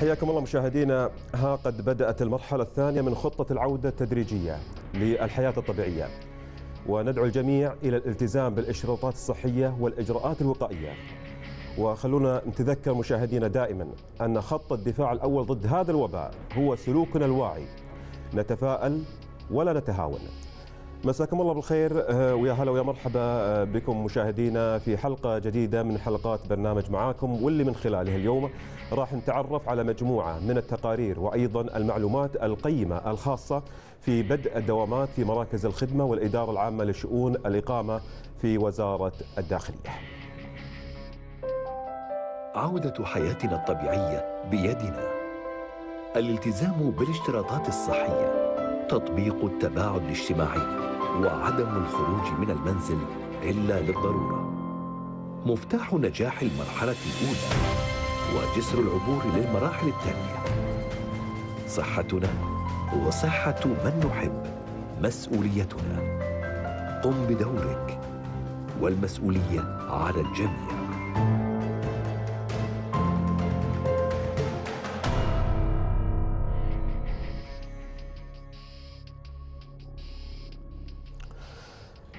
حياكم الله مشاهدينا. ها قد بدأت المرحلة الثانية من خطة العودة التدريجية للحياة الطبيعية. وندعو الجميع إلى الالتزام بالإشراطات الصحية والإجراءات الوقائية. وخلونا نتذكر مشاهدينا دائما أن خط الدفاع الأول ضد هذا الوباء هو سلوكنا الواعي. نتفائل ولا نتهاون. مساكم الله بالخير. آه، ويا هلا ويا مرحبا آه، بكم مشاهدينا في حلقة جديدة من حلقات برنامج معاكم واللي من خلاله اليوم راح نتعرف على مجموعة من التقارير وأيضا المعلومات القيمة الخاصة في بدء الدوامات في مراكز الخدمة والإدارة العامة لشؤون الإقامة في وزارة الداخلية. عودة حياتنا الطبيعية بيدنا. الالتزام بالاشتراطات الصحية تطبيق التباعد الاجتماعي. وعدم الخروج من المنزل إلا للضرورة مفتاح نجاح المرحلة الأولى وجسر العبور للمراحل التالية صحتنا وصحة من نحب مسؤوليتنا. قم بدورك والمسؤولية على الجميع.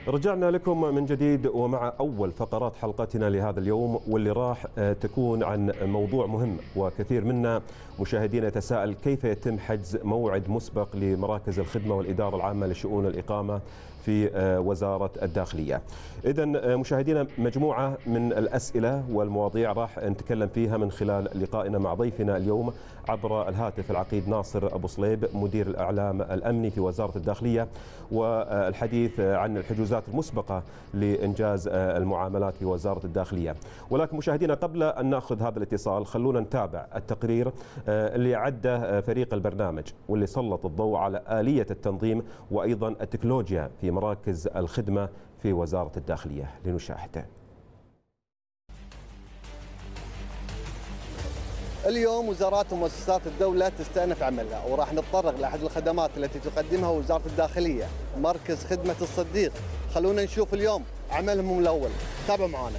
رجعنا لكم من جديد ومع أول فقرات حلقتنا لهذا اليوم واللي راح آه، تكون عن موضوع مهم وكثير منا. مشاهدينا يتساءل كيف يتم حجز موعد مسبق لمراكز الخدمة والإدارة العامة لشؤون الإقامة؟ في آه، وزارة الداخلية. إذا آه، مشاهدينا مجموعة من الأسئلة والمواضيع راح نتكلم فيها من خلال لقائنا مع ضيفنا اليوم عبر الهاتف العقيد ناصر أبو صليب مدير الإعلام الأمني في وزارة الداخلية والحديث عن الحجوزات المسبقة لإنجاز المعاملات في وزارة الداخلية. ولكن مشاهدينا قبل أن نأخذ هذا الاتصال خلونا نتابع التقرير اللي عده فريق البرنامج واللي سلط الضوء على آلية التنظيم وأيضا التكنولوجيا في مراكز الخدمة في وزارة الداخلية لنشاهده اليوم وزارات ومؤسسات الدولة تستأنف عملها وراح نتطرق لأحد الخدمات التي تقدمها وزارة الداخلية مركز خدمة الصديق. خلونا نشوف اليوم عملهم الأول. تابعوا معنا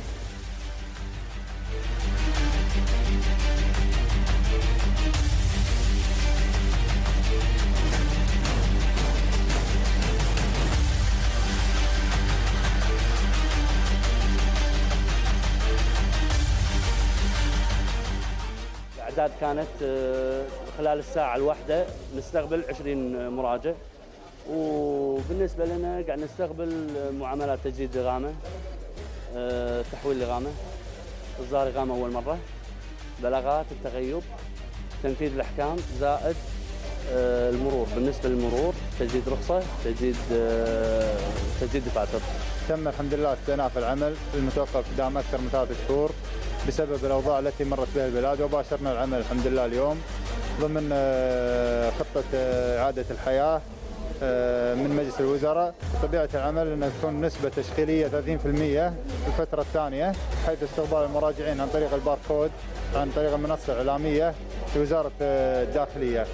الأعداد كانت آه، خلال الساعة الواحدة نستقبل 20 مراجع. وبالنسبة لنا قاعد نستقبل معاملات تجديد إقامة آه، تحويل إقامة إصدار إقامة أول مرة. بلاغات التغيب تنفيذ الأحكام زائد آه، المرور. بالنسبة للمرور تجديد رخصة تجديد تجديد دفاتر. تم الحمد لله استئناف العمل. المتوقف دام أكثر من ثلاث شهور. بسبب الأوضاع التي مرت بها البلاد وباشرنا العمل الحمد لله اليوم ضمن آه، خطة آه، إعادة الحياة آه، من مجلس الوزراء. طبيعة العمل أن تكون نسبة تشغيلية 30% في الفترة الثانية حيث استقبال المراجعين عن طريق الباركود عن طريق المنصة الإعلامية في وزارة الداخلية.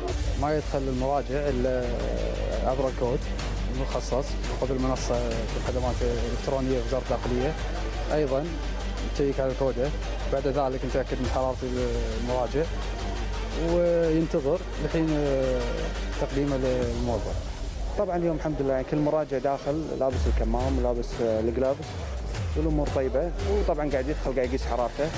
ما يدخل المراجع إلا عبر الكود المخصص قبل في الخدمات الإلكترونية في وزارة الداخلية. أيضا تشيك على الكودة. بعد ذلك نتأكد من حرارة المراجع. وينتظر لحين آه، تقديمه للموظف طبعا اليوم الحمد لله يعني كل مراجع داخل لابس الكمام ولابس آه، الجلافز. والامور طيبة. وطبعا قاعد يدخل قاعد يقيس حرارته.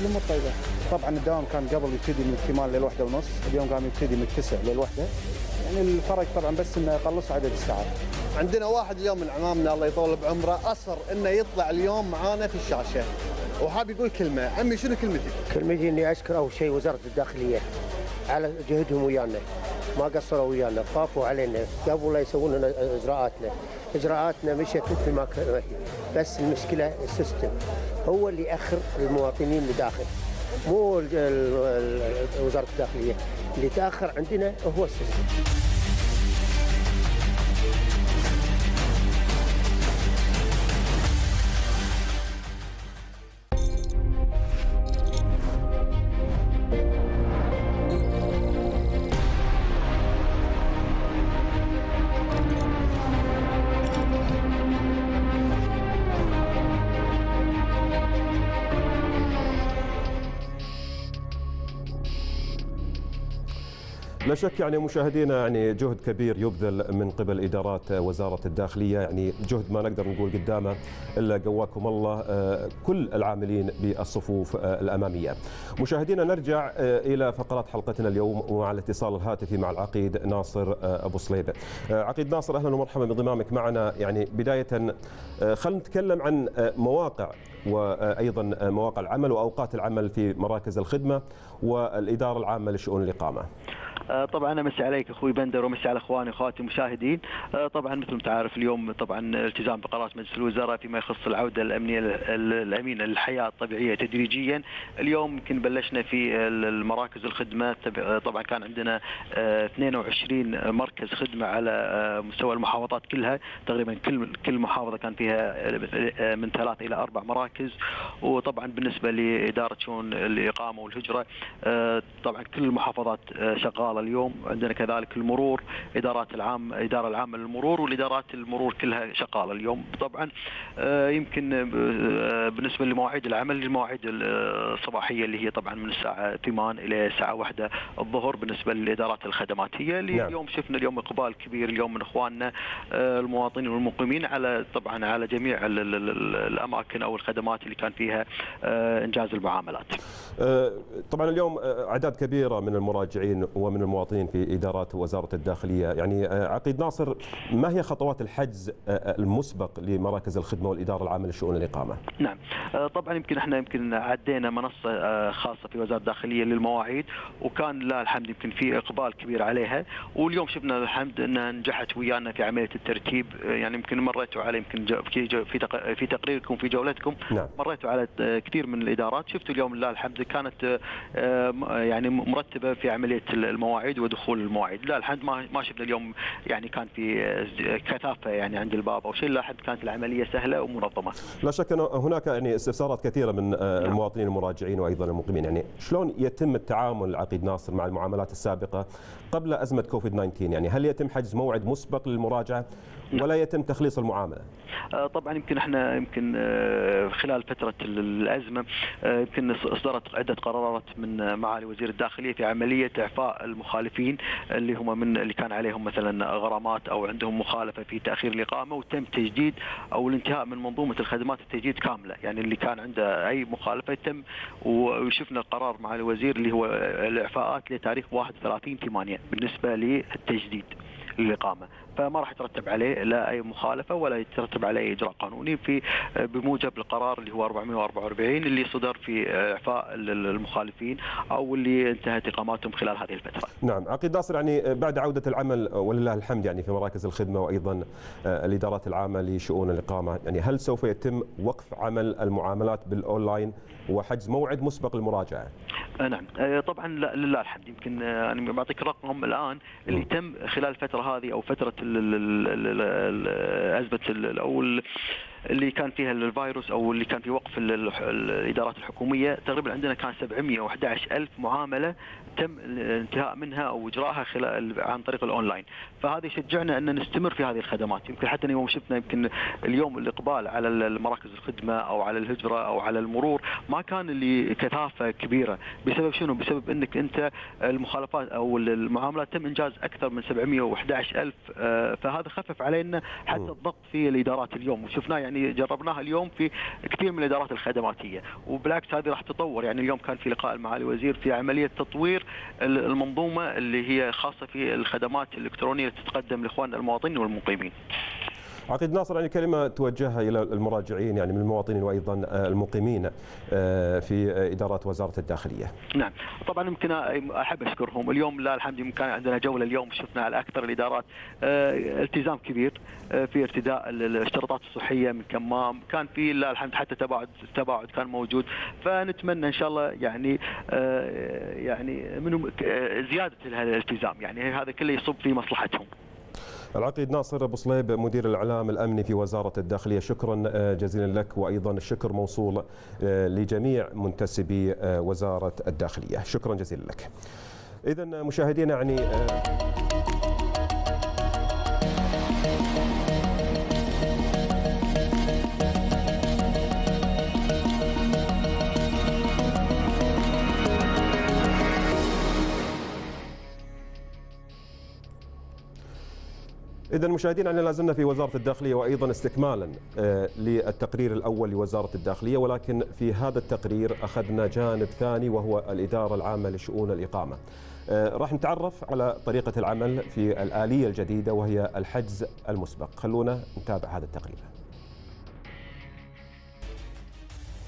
الأمور طيبة. طبعا الدوام كان قبل يبتدي من الثمان للوحدة ونص. اليوم قام يبتدي من التسع للوحدة. يعني الفرق طبعا بس إنه يقلص عدد الساعات عندنا واحد اليوم من امامنا الله يطول بعمره أصر إنه يطلع اليوم معانا في الشاشة. وحاب يقول كلمة. عمي شنو كلمتي كلمتي إني أشكر أول شيء وزارة الداخلية على جهدهم ويانا. ما قصروا ويانا خافوا علينا. قبل لا يسوون لنا إجراءاتنا. إجراءاتنا مشت مثل ما هي بس المشكلة السيستم. هو اللي يأخر المواطنين اللي داخل مو وزارة الداخلية. اللي تأخر عندنا هو السيستم. لا شك يعني مشاهدينا يعني جهد كبير يبذل من قبل إدارات وزارة الداخلية يعني جهد ما نقدر نقول قدامه إلا قواكم الله آه، كل العاملين بالصفوف آه، الأمامية. مشاهدينا نرجع آه، إلى فقرات حلقتنا اليوم ومع الاتصال الهاتفي مع العقيد ناصر أبو صليب. عقيد ناصر أهلا ومرحبا بانضمامك معنا يعني بداية خلينا نتكلم عن مواقع وأيضا مواقع العمل وأوقات العمل في مراكز الخدمة والإدارة العامة لشؤون الإقامة. آه، طبعا امسي عليك أخوي بندر ومسي على إخواني وإخواتي المشاهدين. آه، طبعا مثل ما تعرف اليوم طبعا التزام بقرارات مجلس الوزراء فيما يخص العودة الأمنية الأمينة للحياة الطبيعية تدريجيا. اليوم يمكن بلشنا في المراكز الخدمة. طبعا كان عندنا 22 آه، مركز خدمة على مستوى المحافظات كلها. تقريبا كل كل محافظة كان فيها من ثلاث إلى أربع مراكز. وطبعا بالنسبة لإدارة شؤون الإقامة والهجرة طبعا كل المحافظات شغالة. شغاله اليوم عندنا كذلك المرور إدارات العام إدارة العامه للمرور والإدارات المرور كلها شغالة اليوم طبعا آه، يمكن آه، بالنسبة لمواعيد العمل المواعيد الصباحية اللي هي طبعا من الساعة 8 إلى الساعة 1 الظهر بالنسبة للإدارات الخدماتية اللي نعم. اليوم شفنا اليوم إقبال كبير اليوم من إخواننا آه، المواطنين والمقيمين على طبعا على جميع الأماكن أو الخدمات اللي كان فيها إنجاز المعاملات. طبعا اليوم أعداد كبيرة من المراجعين ومن المواطنين في إدارات وزارة الداخلية. يعني آه، عقيد ناصر ما هي خطوات الحجز آه، آه، المسبق لمراكز الخدمة والإدارة العامة لشؤون الإقامة؟ نعم. طبعا يمكن إحنا يمكن عدينا منصة خاصة في وزارة الداخلية للمواعيد وكان لا الحمد يمكن في إقبال كبير عليها. واليوم شفنا الحمد أنها نجحت ويانا في عملية الترتيب. يعني يمكن مريتوا على يمكن في في تقريركم في جولتكم. نعم. مريتوا على كثير من الإدارات. شفتوا اليوم لله الحمد كانت يعني مرتبة في عملية المواعيد ودخول المواعيد لا الحمد ما ما شفنا اليوم يعني كان في كثافة يعني عند الباب أو شيء لا الحمد كانت العملية سهلة ومنظمة. لا شك ان هناك يعني استفسارات كثيرة من آه، نعم. المواطنين المراجعين وأيضا المقيمين يعني شلون يتم التعامل عقيد ناصر مع المعاملات السابقة قبل أزمة كوفيد 19 يعني هل يتم حجز موعد مسبق للمراجعة. ولا يتم تخليص المعاملة؟ آه، طبعا يمكن إحنا يمكن آه، خلال فترة الأزمة يمكن اصدرت عدة قرارات من معالي وزير الداخلية في عملية إعفاء المخالفين اللي هم من اللي كان عليهم مثلا غرامات أو عندهم مخالفة في تأخير الاقامه وتم تجديد أو الانتهاء من منظومة الخدمات التجديد كاملة يعني اللي كان عنده أي مخالفة يتم وشفنا القرار مع الوزير اللي هو الإعفاءات لتاريخ 31 8 بالنسبة للتجديد للإقامة فما راح يترتب عليه لا أي مخالفة ولا يترتب عليه إجراء قانوني في بموجب القرار اللي هو 444 اللي صدر في إعفاء المخالفين أو اللي انتهت إقاماتهم خلال هذه الفترة. نعم، عقيد ناصر يعني بعد عودة العمل ولله الحمد يعني في مراكز الخدمة وأيضا آه، الإدارات العامة لشؤون الإقامة، يعني هل سوف يتم وقف عمل المعاملات بالأونلاين وحجز موعد مسبق للمراجعة؟ آه، نعم، آه، طبعا لله الحمد يمكن أنا بعطيك رقم الآن اللي تم خلال الفترة هذه أو فترة ازمه أو اللي كان فيها الفيروس أو اللي كان في وقف الإدارات الحكومية. تقريبا عندنا كان 711 ألف معاملة تم الانتهاء منها أو إجراءها خلال عن طريق الأونلاين. فهذا يشجعنا أن نستمر في هذه الخدمات. يمكن حتى يوم شفنا يمكن اليوم الإقبال على المراكز الخدمة أو على الهجرة أو على المرور. ما كان اللي كثافة كبيرة. بسبب شنو؟ بسبب إنك أنت المخالفات أو المعاملات تم إنجاز أكثر من 711 ألف آه، فهذا خفف علينا حتى الضغط في الإدارات اليوم. وشفناه يعني جربناها اليوم في كثير من الإدارات الخدماتية. وبالعكس هذه راح تطور. يعني اليوم كان في لقاء مع الوزير في عملية تطوير المنظومة اللي هي خاصة في الخدمات الإلكترونية اللي تتقدم لإخواننا المواطنين والمقيمين. عقيد ناصر يعني كلمة توجهها إلى المراجعين يعني من المواطنين وأيضا آه، المقيمين آه، في إدارات وزارة الداخلية. نعم، طبعا يمكن أحب أشكرهم، اليوم لا الحمد لله كان عندنا جولة اليوم شفنا على أكثر الإدارات آه، التزام كبير في ارتداء الاشتراطات الصحية من كمام، كان في لا الحمد حتى تباعد التباعد كان موجود، فنتمنى إن شاء الله يعني يعني من زيادة هذا الالتزام، يعني هذا كله يصب في مصلحتهم. العقيد ناصر أبو صليب مدير الإعلام الأمني في وزارة الداخليه شكرا آه، جزيلا لك وأيضا الشكر موصول آه، لجميع منتسبي آه، وزارة الداخلية. شكرا جزيلا لك. اذا مشاهدينا يعني إذا مشاهدينا أننا لازلنا في وزارة الداخلية وأيضا استكمالا آه، للتقرير الأول لوزارة الداخلية ولكن في هذا التقرير أخذنا جانب ثاني وهو الإدارة العامة لشؤون الإقامة. آه، راح نتعرف على طريقة العمل في الآلية الجديدة وهي الحجز المسبق. خلونا نتابع هذا التقرير.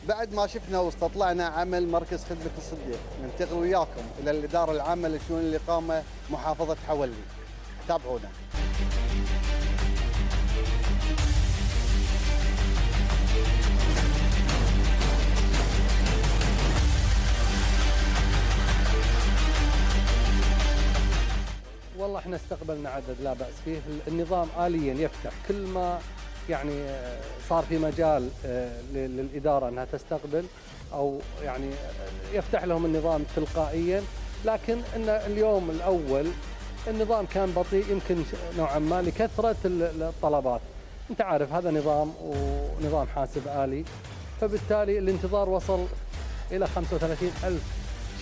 بعد ما شفنا واستطلعنا عمل مركز خدمة الصديق ننتقل وياكم إلى الإدارة العامة لشؤون الإقامة محافظة حولي. تابعونا. والله إحنا استقبلنا عدد لا بأس فيه. النظام اليا يفتح كل ما يعني آه، صار في مجال آه، لل- للإدارة أنها تستقبل أو يعني آه، يفتح لهم النظام تلقائيا. لكن إن اليوم الأول النظام كان بطيء يمكن نوعا ما ال- الطلبات. أنت عارف هذا نظام ونظام حاسب آلي. فبالتالي الانتظار وصل إلى 35 ألف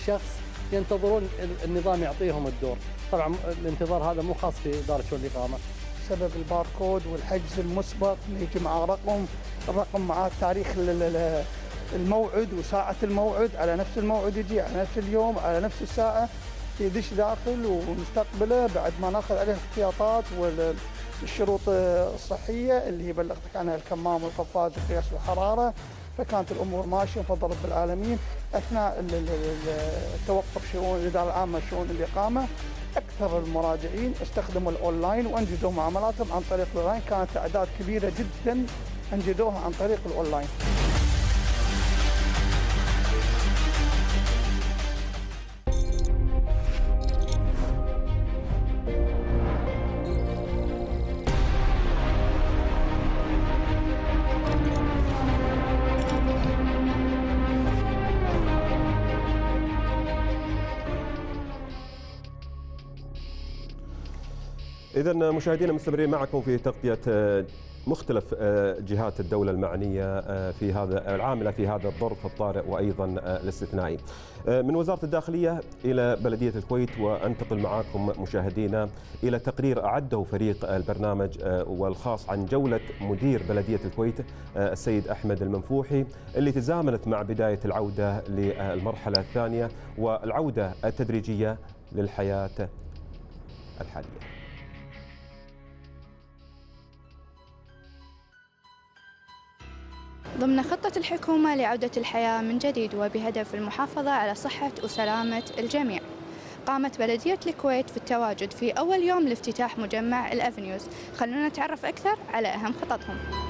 شخص ينتظرون ال- النظام يعطيهم الدور. طبعا الانتظار هذا مو خاص في إدارة شؤون الإقامة. بسبب الباركود والحجز المسبق اللي يجي معاه رقم الرقم معاه تاريخ ال- ال- ال- الموعد وساعة الموعد. على نفس الموعد يجي على نفس اليوم على نفس الساعة. يدش داخل ونستقبله بعد ما نأخذ عليه الاحتياطات والشروط الصحية اللي هي بلغتك عنها الكمام والقفاز وقياس الحرارة فكانت الأمور ماشية بفضل رب العالمين. أثناء ال- ال- ال- التوقف شؤون الإدارة العامة لشؤون الإقامة أكثر المراجعين استخدموا الأونلاين وأنجزوا معاملاتهم عن طريق الأونلاين. كانت أعداد كبيرة جدا أنجزوها عن طريق الأونلاين. إذا مشاهدينا مستمرين معكم في تغطية آه، مختلف آه، جهات الدولة المعنية آه، في هذا العاملة في هذا الظرف الطارئ وأيضا الاستثنائي. من وزارة الداخلية إلى بلدية الكويت وأنتقل معكم مشاهدينا إلى تقرير أعده فريق البرنامج والخاص عن جولة مدير بلدية الكويت السيد أحمد المنفوحي اللي تزامنت مع بداية العودة للمرحلة الثانية والعودة التدريجية للحياة الحالية. ضمن خطة الحكومة لعودة الحياة من جديد وبهدف المحافظة على صحة وسلامة الجميع. قامت بلدية الكويت في التواجد في أول يوم لافتتاح مجمع الأفنيوز. خلونا نتعرف أكثر على أهم خططهم.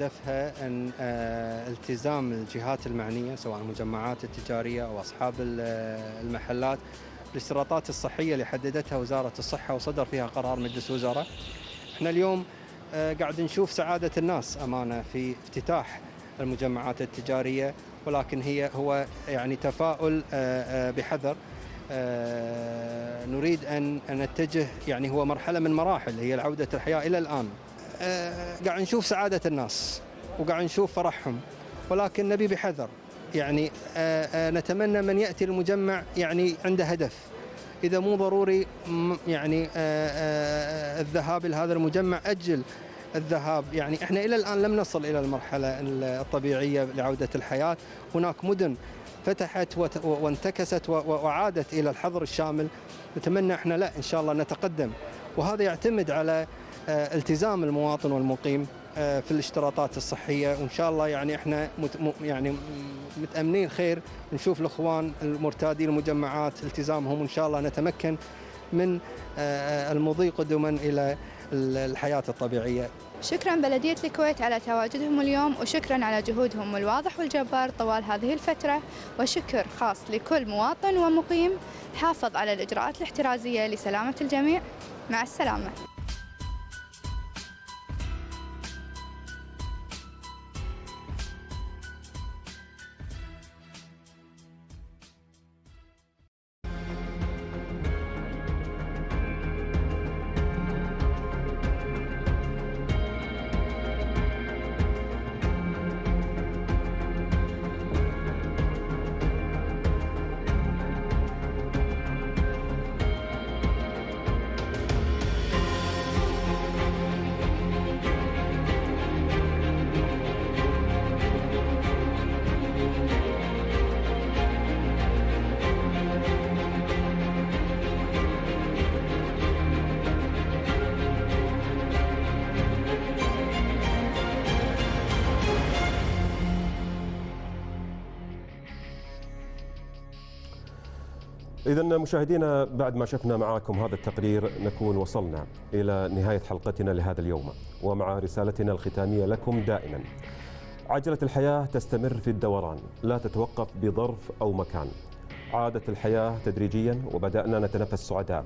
وهدفها أن آه، التزام الجهات المعنية سواء المجمعات التجارية أو أصحاب آه، المحلات الاشتراطات الصحية اللي حددتها وزارة الصحة وصدر فيها قرار مجلس وزراء إحنا اليوم آه، قاعد نشوف سعادة الناس أمانة في افتتاح المجمعات التجارية ولكن هي هو يعني تفاؤل بحذر. نريد أن نتجه يعني هو مرحلة من مراحل هي العودة الحياة إلى الآن. قاعد نشوف سعادة الناس وقاعد نشوف فرحهم. ولكن نبي بحذر. يعني آه، آه، نتمنى من يأتي المجمع يعني عنده هدف. إذا مو ضروري يعني آه، آه، الذهاب إلى هذا المجمع أجل الذهاب. يعني إحنا إلى الآن لم نصل إلى المرحلة الطبيعية لعودة الحياة. هناك مدن فتحت وانتكست وعادت إلى الحظر الشامل. نتمنى إحنا لا إن شاء الله نتقدم. وهذا يعتمد على آه، التزام المواطن والمقيم آه، في الاشتراطات الصحية وإن شاء الله يعني إحنا مت يعني متأمنين خير نشوف الإخوان المرتادين المجمعات التزامهم وإن شاء الله نتمكن من آه، المضي قدما إلى ال- الحياة الطبيعية. شكرا بلدية الكويت على تواجدهم اليوم وشكرا على جهودهم الواضح والجبار طوال هذه الفترة وشكر خاص لكل مواطن ومقيم حافظ على الإجراءات الاحترازية لسلامة الجميع. مع السلامة. إذا مشاهدينا بعد ما شفنا معاكم هذا التقرير نكون وصلنا إلى نهاية حلقتنا لهذا اليوم ومع رسالتنا الختامية لكم دائما. عجلة الحياة تستمر في الدوران لا تتوقف بظرف أو مكان. عادت الحياة تدريجيا وبدأنا نتنفس سعداء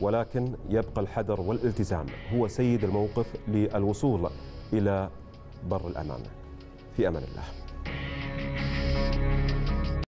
ولكن يبقى الحذر والالتزام هو سيد الموقف للوصول إلى بر الأمان. في أمان الله.